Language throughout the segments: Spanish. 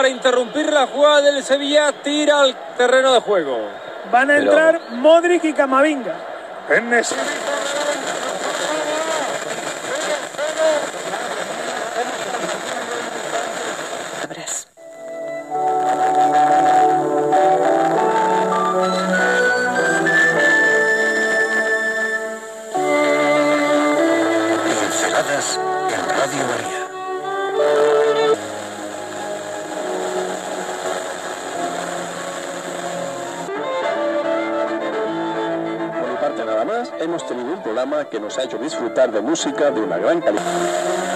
para interrumpir la jugada del Sevilla, tira al terreno de juego. Van a entrar Modric y Camavinga. Pinceladas que nos ha hecho disfrutar de música de una gran calidad.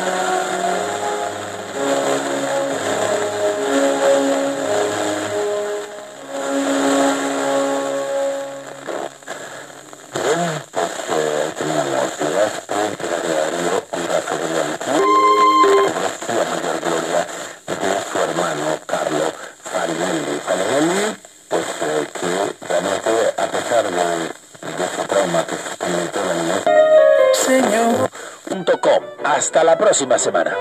La próxima semana.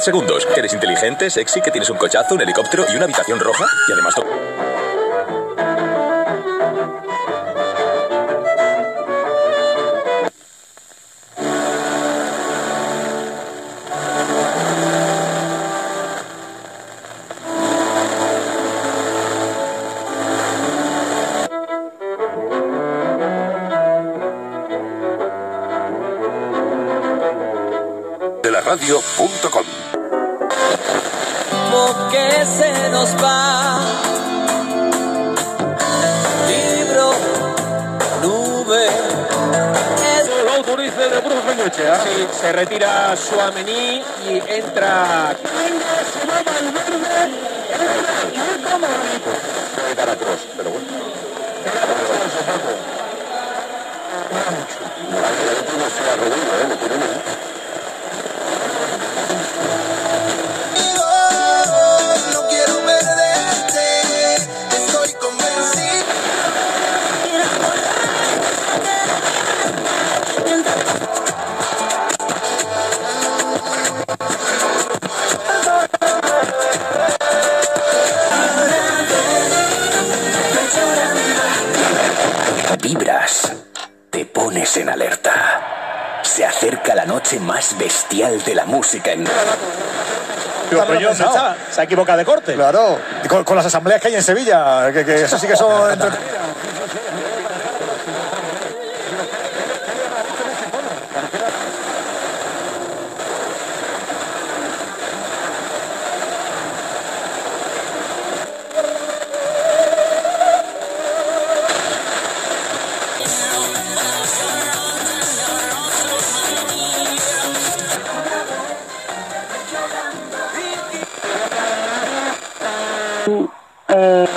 10 segundos que eres inteligente, sexy, que tienes un cochazo, un helicóptero y una habitación roja. Y además... radio.com. va. Libro, nube. Lo autoriza el Bruce Bengoechea. Sí, se retira Suamení y entra. Se acerca la noche más bestial de la música en... Se ha equivocado de corte. Claro, y con, con las asambleas que hay en Sevilla, que, que eso sí que son eh,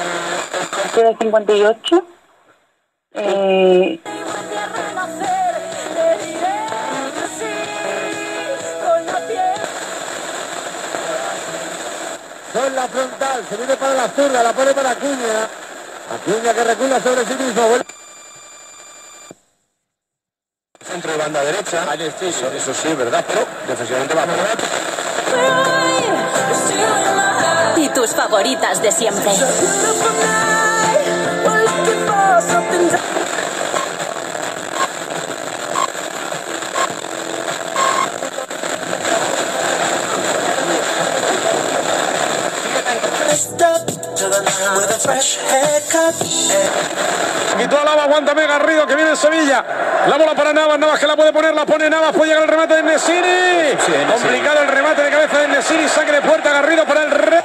de 58. Eh, Con la frontal, se viene para la zurda, la pone para Acuña. Acuña que recula sobre sí mismo. vuelve- Centro de banda derecha. Eso, eso sí, ¿verdad? Pero defensivamente va Y tus favoritas de siempre. Quitó a Lava, aguanta Mega Garrido que viene en Sevilla. La bola para Navas, Navas que la puede poner, la pone Navas, puede llegar el remate de Nesiri. Complicado el remate de cabeza de Nesiri, saque de puerta Garrido para el re.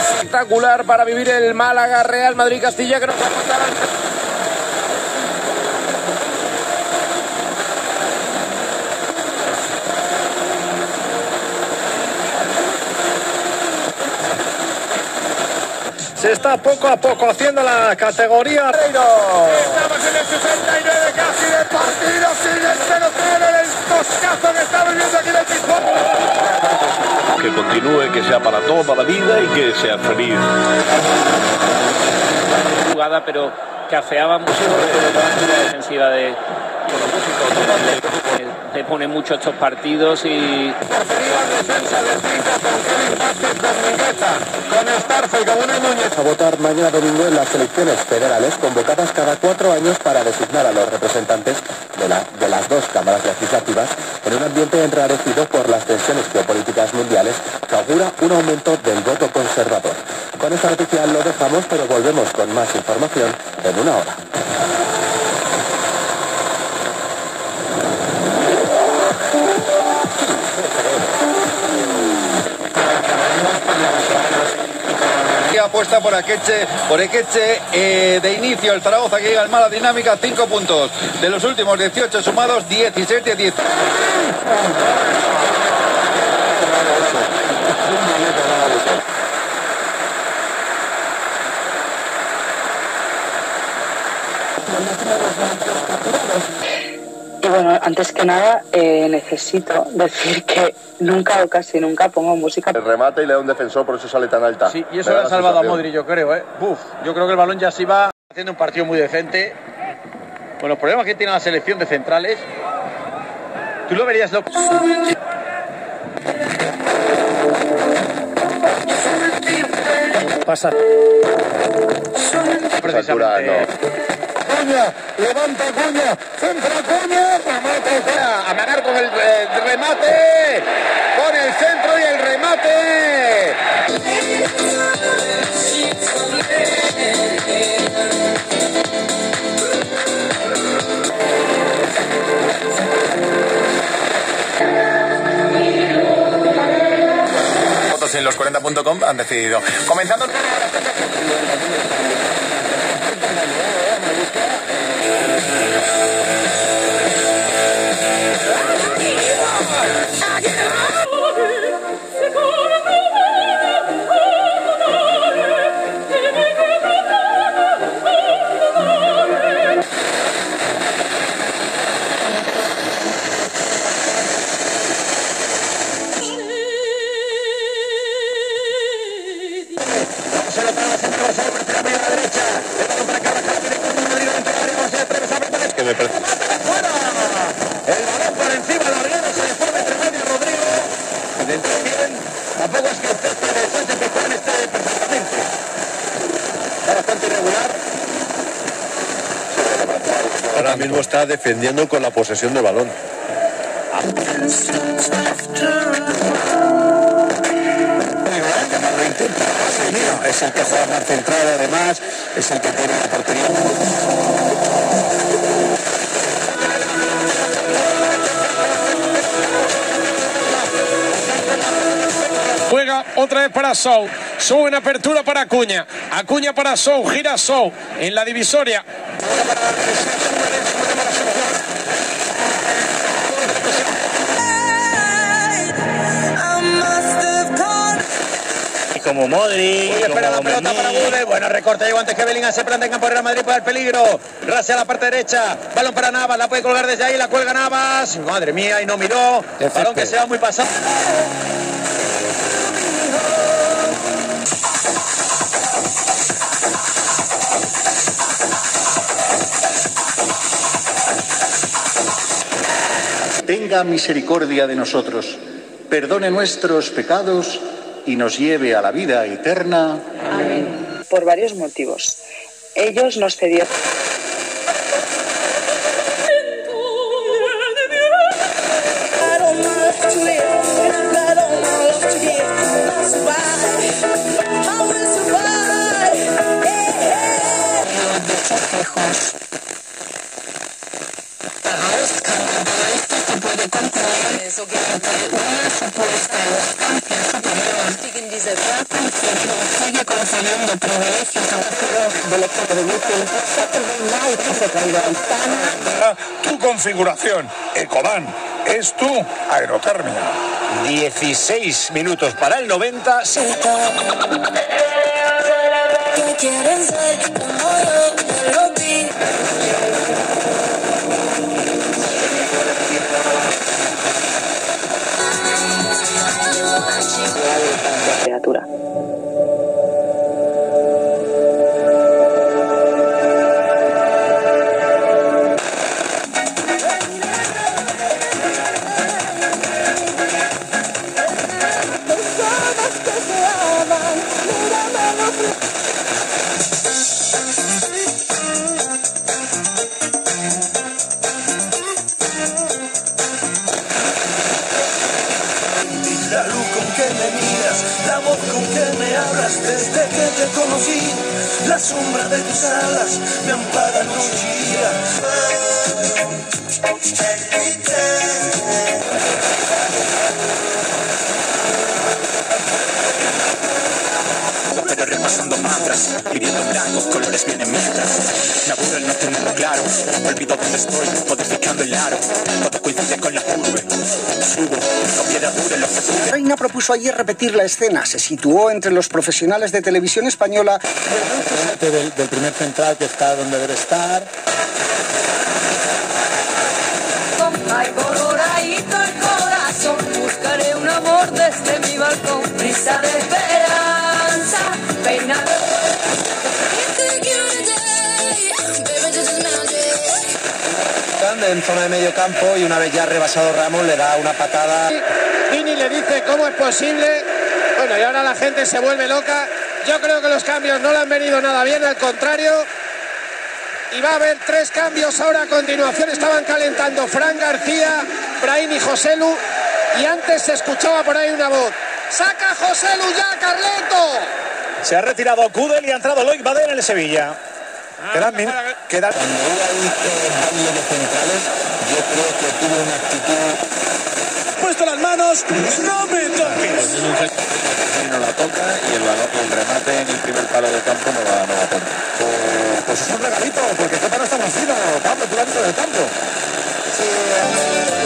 Espectacular para vivir el Málaga Real Madrid Castilla que nos va a está poco a poco haciendo la categoría. Estamos en el 69 casi de partido, sigue el 0-0 el toscazo que está viviendo aquí en el Pizjuán. Que continúe, que sea para toda la vida y que sea feliz. jugada, pero que afeaba mucho la defensiva de le pone mucho estos partidos y A votar mañana domingo en las elecciones federales convocadas cada cuatro años para designar a los representantes de, la- de las dos cámaras legislativas en un ambiente enrarecido por las tensiones geopolíticas mundiales que augura un aumento del voto conservador. Con esta noticia lo dejamos, pero volvemos con más información en una hora. Apuesta por Akeche, por Ekeche eh, de inicio el Zaragoza que llega al mala dinámica, 5 puntos. De los últimos 18 sumados, 17 a 10. Bueno, antes que nada, eh, necesito decir que nunca o casi nunca pongo música. El remate y le da un defensor, por eso sale tan alta. Sí, y eso le ha salvado a Modri, yo creo, ¿eh? Buf, yo creo que el balón ya se iba haciendo un partido muy decente. Con los problemas que tiene la selección de centrales, tú lo verías lo... Pasa. Precisamente. Cuña, levanta Cuña, centra Cuña, remate. A manar con el eh, remate, con el centro y el remate. Fotos en los40.com han decidido. Comenzando. Ahora mismo está defendiendo con la posesión del balón. Es el que juega más centrado, además, es el que tiene la portería. Juega otra vez para Sou. Sou en apertura para Acuña. Acuña para Sou. Gira Sou en la divisoria. Como Modri, espera la pelota para. Bueno, recorte, llegó antes que Bellingham se planta en campo Real Madrid para el peligro. Rase a la parte derecha. Balón para Navas, la puede colgar desde ahí, la cuelga Navas. Madre mía, y no miró. Balón que se va muy pasado. Tenga misericordia de nosotros, perdone nuestros pecados y nos lleve a la vida eterna. Por varios motivos. Ellos nos cedieron. Sigue concediendo privilegios a de se traído. Tu configuración, Ecodan, es tu aerotermia. 16 minutos para el 90. Que quieren ser como yo, yo lo vi. Criatura. Pero repasando mantras, viviendo en blancos, colores vienen mientras. Me aburre el no tenerlo claro, olvido dónde estoy, modificando el aro. Todo coincide con la curva. Subo, con piedra dura en lo. La reina propuso ayer repetir la escena. Se situó entre los profesionales de televisión española. Del, del primer central que está donde debe estar. Ay, coloradito el corazón, buscaré un amor desde mi balcón, prisa de esperanza, En zona de medio campo y una vez ya rebasado Ramos le da una patada. Vini le dice cómo es posible. Bueno, y ahora la gente se vuelve loca. Yo creo que los cambios no le han venido nada bien, al contrario. Y va a haber tres cambios ahora a continuación. Estaban calentando Fran García, Brahim y Joselu. Y antes se escuchaba por ahí una voz. ¡Saca Joselu ya, Carleto! Se ha retirado Kudel y ha entrado Loic Bader en el Sevilla. Quedan, min- quedan- Cuando hubo ahí que baile de centrales, yo creo que tuvo una actitud. Puesto las manos, no me toques. no la toca y el, balón, el remate en el primer palo de campo no va, no va a poner. Pues es un regalito, porque Copa no está vencido, Pablo, tú dentro del campo. Un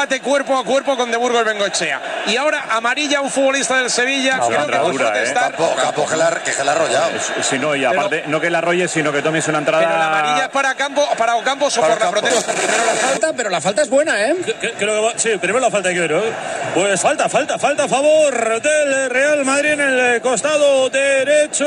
combate cuerpo a cuerpo con De Burgos Bengochea. Y ahora amarilla un futbolista del Sevilla. Creo que por protestar. Campo la, que la ha arrollado. Si no, y aparte, no que la arrolle, sino que tomes una entrada. Pero la amarilla es para Campo, para Ocampos o por la protesta. falta, pero la falta es buena, ¿eh? Creo que va- sí, primero la falta que ver. ¿eh? Pues falta, falta, falta a favor del Real Madrid en el costado derecho.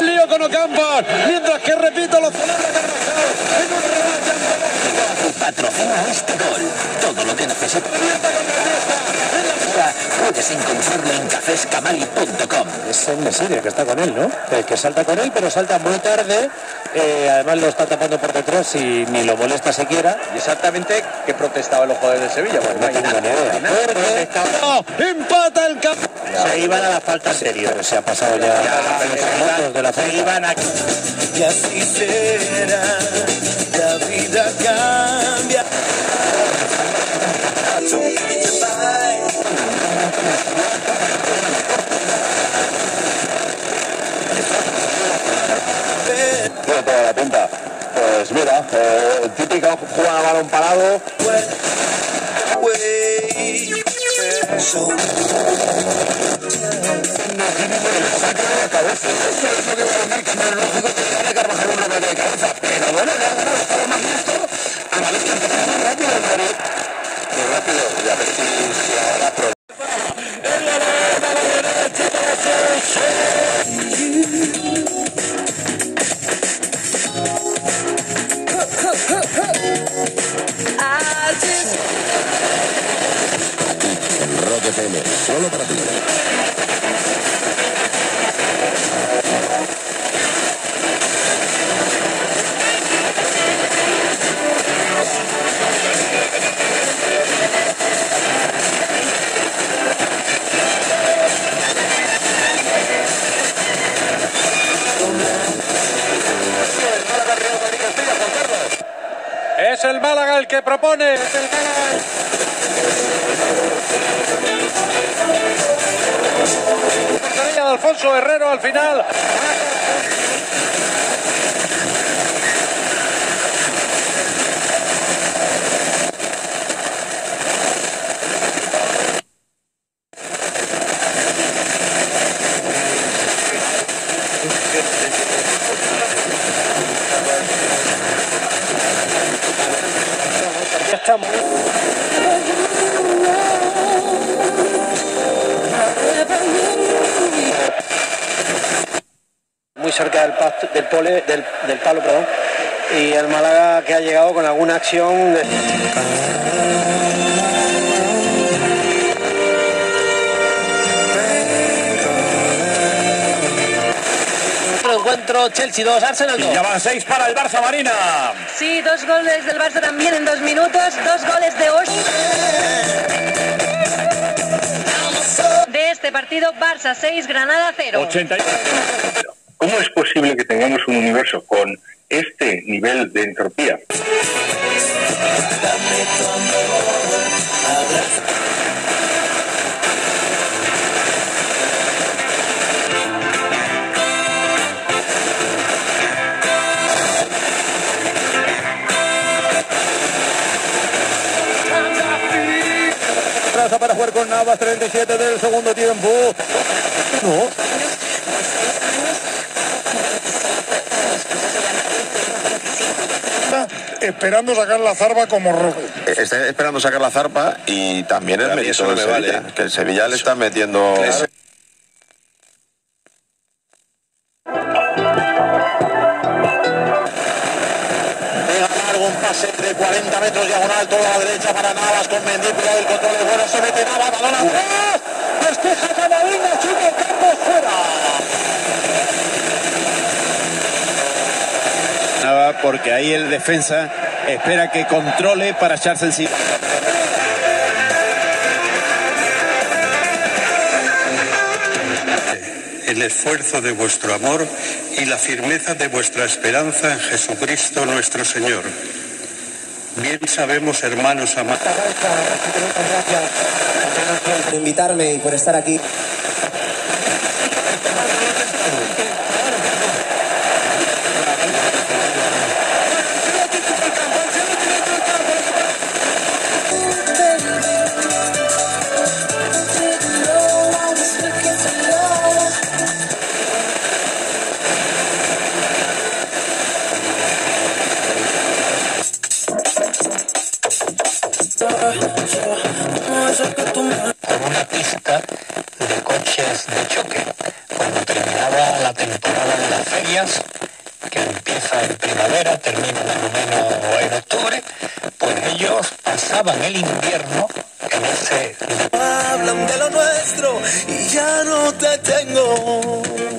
Lío con Ocampos, mientras que repito los Patrocina este gol. Todo lo que necesitas. Puedes encontrarlo en cafescamali.com. Es el Nesiri el que está con él, ¿no? El que salta con él, pero salta muy tarde. eh, además lo está tapando por detrás y ni lo molesta siquiera. ¿Y exactamente qué protestaba los jugadores del Sevilla? Pues no tengo ni idea. empata el campo. Se iban a la falta. Pero se ha pasado ya, los minutos de la falta. iban a... Y así será, la vida cambia. Tiene toda la pinta. Pues mira, eh, típica jugada a balón parado. Just solo para ti. Herrero al final. Del, del, palo, perdón. Y el Málaga que ha llegado con alguna acción. de- Otro encuentro, Chelsea 2, Arsenal 2. Y ya van seis para el Barça Marina. Sí, dos goles del Barça también en dos minutos, dos goles de Osh. De este partido, Barça 6, Granada 0. ¿Cómo es posible que tengamos un universo con este nivel de entropía? Para jugar con Navas, 37 del segundo tiempo. No. Esperando sacar la zarpa como rojo. Está esperando sacar la zarpa y también el mérito del me vale, Sevilla, que el Sevilla le está metiendo... Pega largo un pase de 40 metros diagonal, toda la derecha para Navas con Mendy, cuidado el control es bueno, se mete Navas, balón atrás, despeja Camavinga, chuta el campo fuera. Nada, porque ahí el defensa espera que controle para echarse encima. el esfuerzo de vuestro amor y la firmeza de vuestra esperanza en Jesucristo nuestro Señor. Bien sabemos, hermanos amados. por invitarme y por estar aquí. Temporada de las ferias, que empieza en primavera, termina más o menos en octubre, pues ellos pasaban el invierno en ese Hablan de lo nuestro y ya no te tengo.